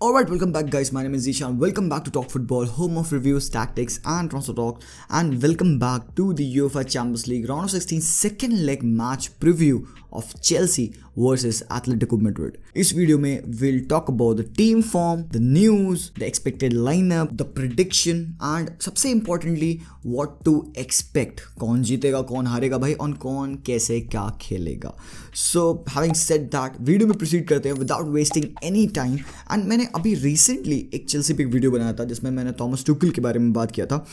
Alright, welcome back, guys. My name is Zishan. Welcome back to Talk Football, home of reviews, tactics, and transfer talk. And welcome back to the UEFA Champions League round of 16 second leg match preview of Chelsea versus Atletico Madrid. इस video में we'll talk about the team form, the news, the expected lineup, the prediction, and सबसे importantly what to expect. कौन जीतेगा कौन हारेगा भाई और कौन कैसे क्या खेलेगा so having said that video में प्रोसीड करते हैं without wasting any time and मैंने अभी रिसेंटली एक चेल्सी पे वीडियो बनाया था जिसमें मैंने थॉमस टुकल के बारे में बात किया था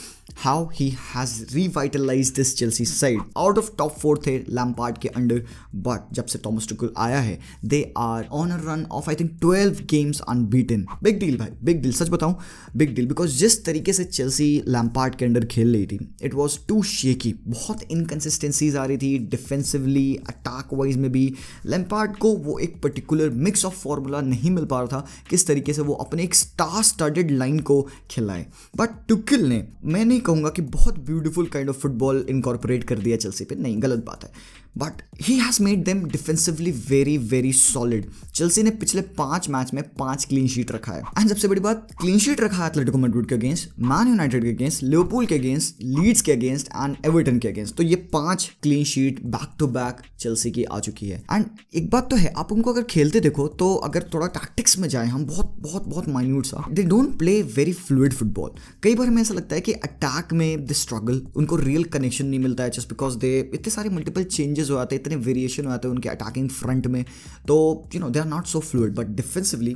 how he has revitalise this Chelsea side out of top four थे लैम्पार्ड के अंडर बट जब से थॉमस टुकल आया है they are on a run of I think twelve games unbeaten big deal भाई बिग डील सच बताऊँ big deal because जिस तरीके से चेल्सी लैम्पार्ड के अंडर खेल रही थी इट वॉज़ टू शेकी बहुत इनकन्सिस्टेंसीज आ रही थी डिफेंसिवली अटैक वाइज में भी. लैम्पार्ड को वो एक पर्टिकुलर मिक्स ऑफ़ फॉर्मूला नहीं मिल पा रहा था, किस तरीके से वो अपने एक स्टार स्टार्टेड लाइन को खिलाए. बट टुकिल ने, मैं नहीं कहूँगा कि बहुत beautiful kind of football incorporate कर दिया चेल्सी पे. नहीं, गलत बात है. But he has made them defensively very very solid Chelsea ने पिछले पाँच मैच में पाँच क्लीन शीट रखा है। एंड सबसे बड़ी बात क्लीन शीट रखा है एथलेटिको मैड्रिड के अगेंस्ट मैन यूनाइटेड के अगेंस्ट लिवरपूल के अगेंस्ट लीड्स के अगेंस्ट एंड एवर्टन के अगेंस्ट तो ये पाँच clean sheet back to back Chelsea की आ चुकी है। एंड एक बात तो है, आप उनको अगर खेलते देखो तो अगर थोड़ा टैक्टिक्स में जाए, हम बहुत बहुत बहुत माइन्यूट सा they don't play very fluid football कई बार हमें ऐसा लगता है कि अटैक में द स्ट्रगल उनको रियल कनेक्शन नहीं मिलता है जस्ट बिकॉज़ दे इतने सारे मल्टीपल चेंजेस हो जाते हैं इतने वेरिएशन हो जाते हैं उनके अटैकिंग फ्रंट में। तो you know they are not so fluid but defensively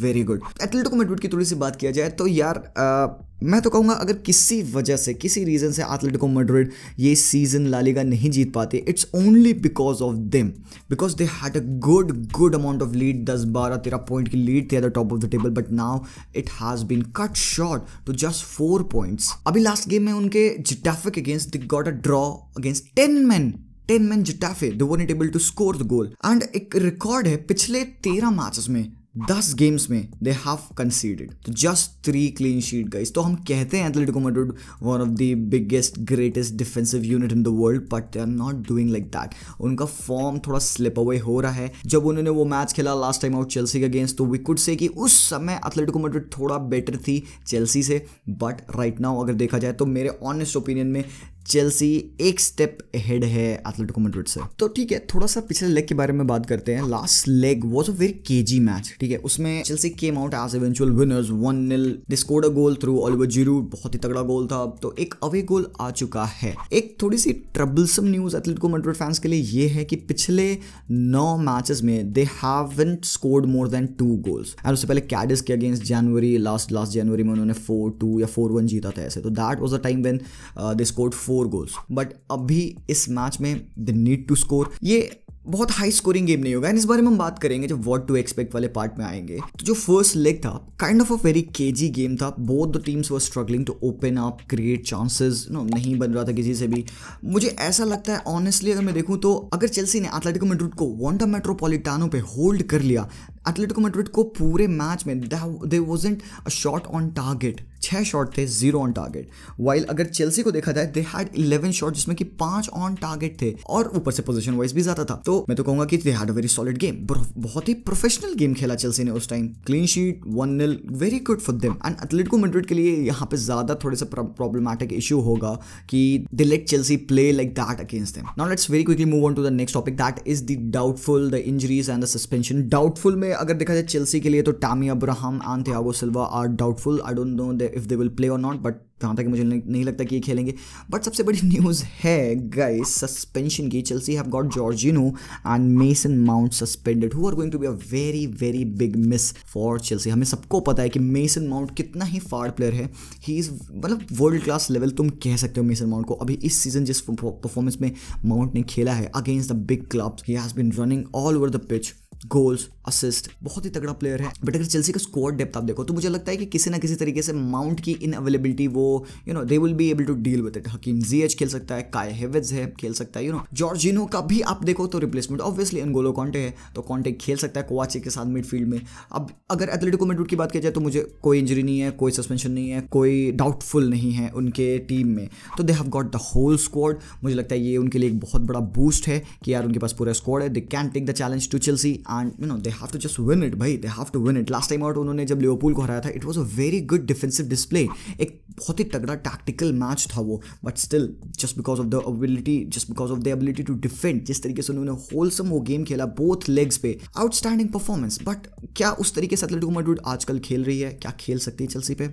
very good Atletico Madrid की थोड़ी सी बात किया जाए तो यार आ, मैं तो कहूँगा अगर किसी वजह से किसी रीज़न से एथलेटिको मैड्रिड ये सीज़न लालीगा नहीं जीत पाते it's only because of them because they had a good good amount of lead दस बारह तेरह पॉइंट की लीड थे at the top of the table but now it has been cut short to just four points अभी last game में उनके Getafe के against they got a draw against ten man ten man Getafe they one able to score the goal and एक record है, पिछले तेरह matches में, दस गेम्स में दे हैव कंसीडेड तो just three clean sheet guys तो हम कहते हैं Atletico Madrid one of the biggest greatest defensive unit in the world but they are not doing like that उनका फॉर्म थोड़ा स्लिप अवे हो रहा है. जब उन्होंने वो मैच खेला लास्ट टाइम आउट चेल्सी के अगेंस्ट तो वी कुड से कि उस समय एथलेटिको मैड्रिड थोड़ा बेटर थी चेल्सी से. बट राइट नाउ अगर देखा जाए तो मेरे ऑनेस्ट ओपिनियन में चेल्सी एक स्टेप हेड है एथलेटिको मैड्रिड से। तो ठीक है थोड़ा सा पिछले लेग के बारे में बात करते हैं। Last leg was a very cagey match ठीक है? उसमें Chelsea came out as eventual winners one nil they scored a goal through Olivier Giroud बहुत ही तगड़ा गोल था। तो एक अवे गोल आ चुका है। एक थोड़ी सी troublesome news Atletico Madrid fans के लिए ये है कि पिछले नौ मैचेस में they haven't scored more than two goals and उससे पहले कैडिस के against January last last January में उन्होंने फोर टू या फोर वन जीता था ऐसे। तो that was a time when they scored four goals but अभी इस मैच में द नीड टू स्कोर ये बहुत हाई स्कोरिंग गेम नहीं होगा। एंड इस बारे में हम बात करेंगे जब वॉट टू एक्सपेक्ट वाले पार्ट में आएँगे। तो जो फ़र्स्ट लेग था kind of a very cagey game था। Both the teams were struggling to open up create chances no नहीं बन रहा था किसी से भी। मुझे ऐसा लगता है ऑनेस्टली अगर मैं देखूँ तो अगर चेल्सी ने एथलेटिको मैड्रिड को वॉन्टा मेट्रोपॉलिटानो पे होल्ड कर लिया एथलेटिको मैड्रिड को पूरे मैच में they wasn't a shot on target छः शॉट थे ज़ीरो ऑन टारगेट वाइल अगर चेल्सी को देखा जाए दे हैड इलेवन शॉट जिसमें कि पाँच ऑन टारगेट थे और ऊपर से पोजीशन वाइज भी ज़्यादा था। तो मैं तो कहूँगा कि they had a very solid game बहुत ही प्रोफेशनल गेम खेला चेल्सी ने उस time clean sheet one nil very good for them and Atletico Madrid के लिए यहाँ पे ज़्यादा थोड़े से प्रॉब्लमैटिक इशू होगा कि they let Chelsea play like that against them now let's very quickly move on to the next topic that is the doubtful the injuries and the suspension doubtful में अगर देखा जाए चेल्सी के लिए तो Tammy Abraham and Thiago Silva are doubtful I don't know if they will play और not but जहाँ तक मुझे नहीं लगता कि ये खेलेंगे। बट सबसे बड़ी न्यूज़ है गाइस सस्पेंशन की। Chelsea have got Jorginho and Mason Mount suspended who are going to be a very very big miss for Chelsea हमें सबको पता है कि मेसन माउंट कितना ही फाड़ प्लेयर है। ही इज़ मतलब वर्ल्ड क्लास लेवल तुम कह सकते हो मेसन माउंट को। अभी इस सीज़न जिस परफॉर्मेंस में माउंट ने खेला है against the big clubs he has been running all over the pitch goals assist बहुत ही तगड़ा प्लेयर है। बट अगर चेल्सी का स्कोर डेप्थ आप देखो तो मुझे लगता है कि किसी ना किसी तरीके से माउंट की इन अवेलेबिलिटी वो you know they will be able to deal with it Hakim Ziyech खेल सकता है काय हेवेज है, खेल सकता है यू नो जॉर्जिनो का भी आप देखो तो रिप्लेसमेंट ऑब्वियसली अनगोलो कॉन्टे है तो कॉन्टे खेल सकता है कोवाचे के साथ मिडफील्ड में। अब अगर एथलेटिको मैड्रिड की बात की जाए तो मुझे कोई इंजरी नहीं है, कोई सस्पेंशन नहीं है, कोई डाउटफुल नहीं है उनके टीम में। तो they have got the whole squad मुझे लगता है ये उनके लिए एक बहुत बड़ा बूस्ट है कि यार उनके पास पूरा स्क्वाड है। They can take the challenge to Chelsea and you know they have to just win it भाई they have to win it last time out उन्होंने जब लिवरपूल को हराया था it was a very good defensive display एक बहुत ही तगड़ा टैक्टिकल मैच था वो. But still just because of the ability just because of the ability to defend जिस तरीके से उन्होंने होलसम वो गेम खेला बोथ लेग्स पे. आउटस्टैंडिंग परफॉर्मेंस बट क्या उस तरीके से एथलेटिको मैड्रिड आजकल खेल रही है? क्या खेल सकती है चलसी पे?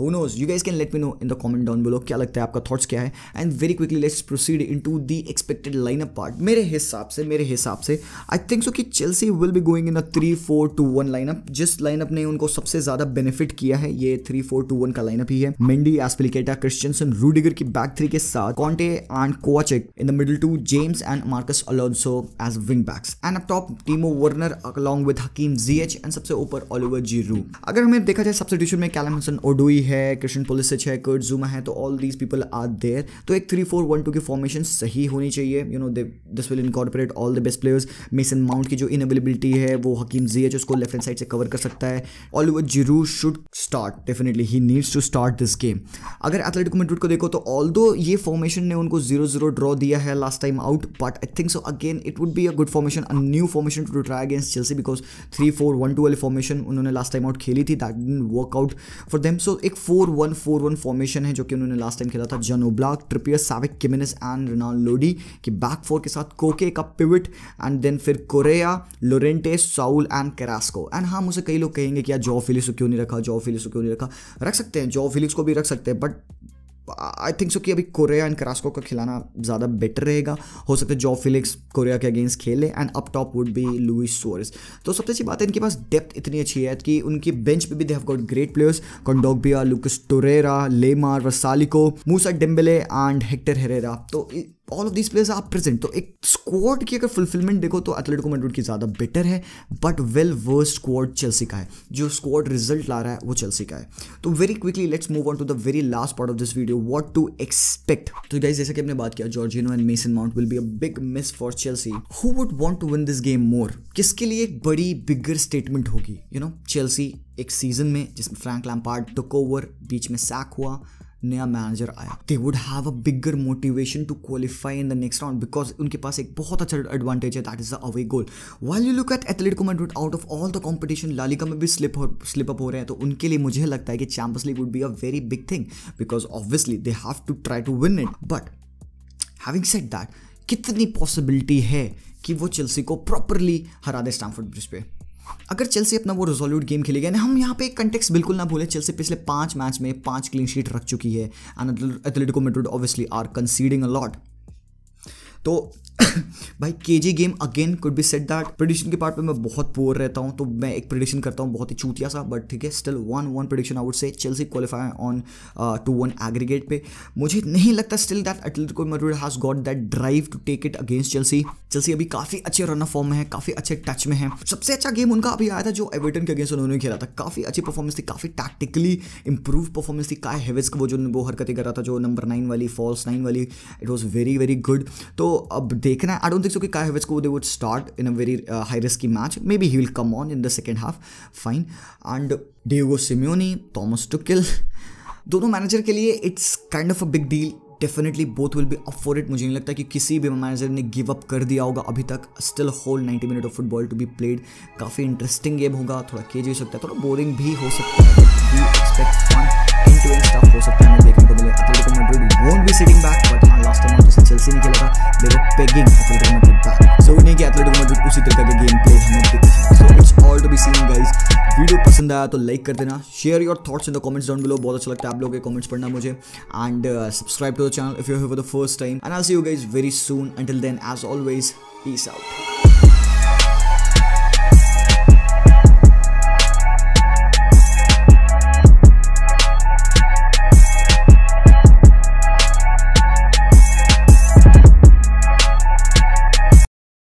Who knows you guys can let me know in the comment down below क्या लगता है आपका थॉट्स क्या है? And very quickly let's proceed in to the expected lineup part मेरे हिसाब से, मेरे हिसाब से आई थिंक सो कि Chelsea will be going in a three four two one lineup जिस लाइनअप ने उनको सबसे ज़्यादा बेनिफिट किया है, ये थ्री फोर टू वन का लाइनअप ही है। मेंडी एस्पिलिकेटा क्रिश्चियनसन रूडिगर की बैक थ्री के साथ Kante and Kovacic in the middle two James and Marcos Alonso as wing backs and up top Timo Werner along with Hakim Ziyech and सबसे ऊपर Oliver Giroud अगर हमें देखा जाए substitution में कैलमसन ओडोई है क्रिश्चियन पुलिसिच है कर्ट जुमा है तो all these people are there तो एक थ्री फोर वन टू की फॉर्मेशन सही होनी चाहिए. You know this will incorporate all the best players Mason Mount की जो इनअवेलेबिलिटी है, वो हकीम जी एच उसको लेफ़्ट हैंड साइड से कवर कर सकता है. All over Giroud should start definitely he needs to start this game अगर एथलेटिको मैड्रिड को देखो तो ऑल दो ये फॉर्मेशन ने उनको ज़ीरो ज़ीरो ड्रॉ दिया है last time out but I think so again it would be a good formation a new formation to try against Chelsea because three four one two वाली formation उन्होंने last time out खेली थी. That work out for them so एक four one four one formation है जो कि उन्होंने last time खेला था Jan Oblak, Trippier, Savic Gimenez and Renan Lodi के बैक फोर के साथ कोके का पिविट एंड देन फिर Correa, Llorente, Saul and Carrasco. And हाँ मुझे कई लोग कहेंगे कि यार जॉ फिलिक्स को क्यों नहीं रखा, जॉ फिलिक्स को क्यों नहीं रखा? रख सकते हैं, जॉ फिलिक्स को भी रख सकते हैं बट आई थिंक सो कि अभी कोरिया एंड करास्को का खिलाना ज़्यादा बेटर रहेगा। हो सकता है जॉ फिलिक्स कोरिया के अगेंस्ट खेले and up top would be Luis Suarez तो सबसे अच्छी बात है, इनके पास डेप्थ इतनी अच्छी है कि उनकी बेंच पे भी they have got great players Kondogbia Lucas Torreira Lemar Vrsaljko Moussa Dembele and Hector Herrera तो all of these players are present तो एक स्क्वाड की अगर फुलफिलमेंट देखो तो एथलेटिको मैड्रिड की ज़्यादा बेटर है but well worst squad Chelsea का है। जो स्क्वाड रिज़ल्ट ला रहा है, वो चेल्सी का है। तो very quickly let's move on to the very last part of this video what to expect तो गाइस जैसे कि हमने बात किया Jorginho and Mason Mount will be a big miss for Chelsea who would want to win this game more किसके लिए एक बड़ी बिगर स्टेटमेंट होगी? यू नो चेल्सी एक सीज़न में, जिसमें फ्रैंक लैम्पार्ड टुक ओवर बीच में सैक हुआ नया मैनेजर आया। They would have a bigger motivation to qualify in the next round because उनके पास एक बहुत अच्छा एडवांटेज है that is the away goal while you look at Atletico Madrid out of all the competition LaLiga में भी slip slip up हो रहे हैं तो उनके लिए मुझे लगता है कि Champions League would be a very big thing because obviously they have to try to win it but having set that कितनी पॉसिबिलिटी है कि वो चेल्सी को प्रॉपरली हरा दे स्टैमफोर्ड ब्रिज पे? अगर चेल्सी अपना वो रिजोल्यूट गेम खेलेगा ना हम यहाँ पे कंटेक्स बिल्कुल ना भूलें चेल्सी पिछले पाँच मैच में पाँच क्लीन शीट रख चुकी है and Atletico Madrid obviously are conceding a lot तो भाई के जी game again could be set that prediction के पार्ट पे मैं बहुत पोर रहता हूँ तो मैं एक प्रोडिक्शन करता हूँ, बहुत ही चूतिया सा बट ठीक है still one one prediction out से Chelsea qualify on two one aggregate पे। मुझे नहीं लगता still that Atletico Madrid has got that drive to take it against Chelsea Chelsea अभी काफ़ी अच्छे रन ऑफ़ फॉर्म में है, काफ़ी अच्छे टच में है। सबसे अच्छा गेम उनका अभी आया था जो एवर्टन के अगेंस्ट उन्होंने खेला था। काफ़ी अच्छी परफॉर्मेंस थी, काफ़ी टैक्टिकली इंप्रूव परफॉर्मेंस थी। काय हेविस वो जो वो हरकतें कर रहा था, जो नंबर नाइन वाली फॉल्स नाइन वाली it was very very good तो अब है आई डोंट थिंक सो कि Kai Havertz they would start in a very uh, high risky match. Maybe he will come on in the second half. Fine. And Diego Simeone, Thomas Tuchel. दोनों manager के लिए it's kind of a big deal definitely both will be up for it मुझे नहीं लगता कि किसी भी manager ने गिव अप कर दिया होगा अभी तक still whole 90 minute of football to be played काफ़ी इंटरेस्टिंग गेम होगा थोड़ा केज हो सकता है थोड़ा बोरिंग भी हो सकता है पेगिंग एथलेटिको मतलब था सो के कि एथलेटिको मैड्रिड उसी तरह का गेम प्ले हमें दिखा so it's all to be seen guys video पसंद आया तो लाइक कर देना share your thoughts in the comments down below बहुत अच्छा लगता है आप लोगों के कमेंट्स पढ़ना मुझे and subscribe to the channel if you have for the first time and I see you guys very soon until then as always peace out.